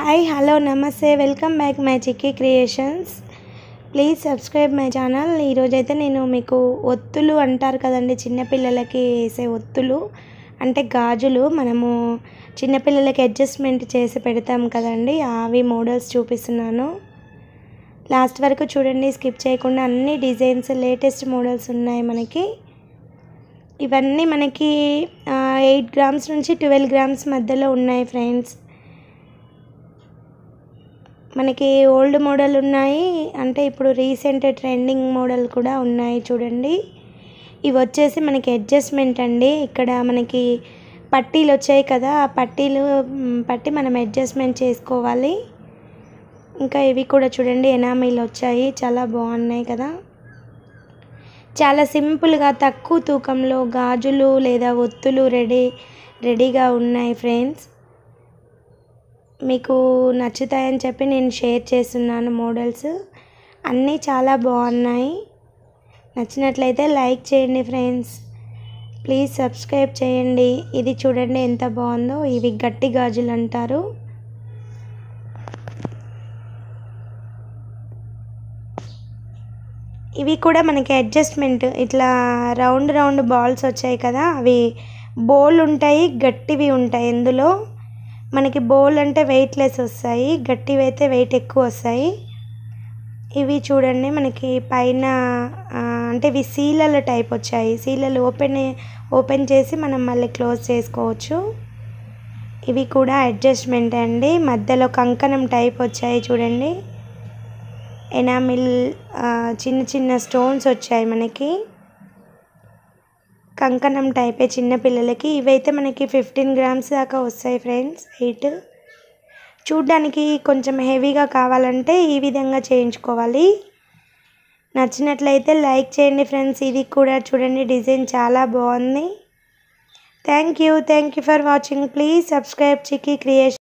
Hi hello నమస్తే welcome back my Chikki creations please subscribe my channel ఈరోజైతే నేను మీకు ఒత్తులు అంటారు కదండి చిన్నపిల్లలకి వేసే ఒత్తులు. అంటే గాజులు. మనము చిన్నపిల్లలకి అడ్జస్ట్మెంట్ చేసి పెడతాం కదండి అవి మోడల్స్ చూపిస్తున్నాను. లాస్ట్ వరకు చూడండి స్కిప్ చేయకుండా అన్ని డిజైన్స్ లేటెస్ట్ మోడల్స్ ఉన్నాయి మనకి. ఇవన్నీ మనకి ఎయిట్ గ్రామ్స్ నుంచి ట్వెల్వ్ గ్రామ్స్ మధ్యలో ఉన్నాయి ఫ్రెండ్స్ మనకి ఓల్డ్ మోడల్ ఉన్నాయి. అంటే ఇప్పుడు రీసెంట్ ట్రెండింగ్ మోడల్ కూడా ఉన్నాయి చూడండి. ఇవి వచ్చేసి మనకి అడ్జస్ట్మెంట్ అండి. ఇక్కడ మనకి పట్టీలు వచ్చాయి కదా ఆ పట్టీలు పట్టి మనం అడ్జస్ట్మెంట్ చేసుకోవాలి. ఇంకా ఇవి కూడా చూడండి ఎనామీలు వచ్చాయి. చాలా బాగున్నాయి కదా. చాలా సింపుల్గా తక్కువ తూకంలో గాజులు లేదా ఒత్తులు రెడీ రెడీగా ఉన్నాయి ఫ్రెండ్స్. మీకు నచ్చుతాయని చెప్పి నేను షేర్ చేస్తున్నాను మోడల్స్. అన్నీ చాలా బాగున్నాయి. నచ్చినట్లయితే లైక్ చేయండి ఫ్రెండ్స్. ప్లీజ్ సబ్స్క్రైబ్ చేయండి. ఇది చూడండి ఎంత బాగుందో. ఇవి గట్టి గాజులు అంటారు. ఇవి కూడా మనకి అడ్జస్ట్మెంట్ ఇట్లా రౌండ్ రౌండ్ బాల్స్ వచ్చాయి కదా. అవి బోల్ ఉంటాయి గట్టివి ఉంటాయి ఇందులో. మనకి బోల్ అంటే వెయిట్లెస్ వస్తాయి గట్టివి అయితే వెయిట్ ఎక్కువ వస్తాయి. ఇవి చూడండి మనకి పైన అంటే ఇవి సీలల టైప్ వచ్చాయి. సీలలు ఓపెన్ ఓపెన్ చేసి మనం మళ్ళీ క్లోజ్ చేసుకోవచ్చు. ఇవి కూడా అడ్జస్ట్మెంట్ అండి. మధ్యలో కంకణం టైప్ వచ్చాయి చూడండి. ఎనామిల్ చిన్న చిన్న స్టోన్స్ వచ్చాయి మనకి. కంకణం టైపే చిన్నపిల్లలకి ఇవైతే మనకి ఫిఫ్టీన్ గ్రామ్స్ దాకా వస్తాయి ఫ్రెండ్స్ వెయిట్ చూడ్డానికి కొంచెం హెవీగా కావాలంటే ఈ విధంగా చేయించుకోవాలి. నచ్చినట్లయితే లైక్ చేయండి ఫ్రెండ్స్ ఇది కూడా చూడండి డిజైన్ చాలా బాగుంది. Thank you thank you for watching. Please subscribe Chikki creation.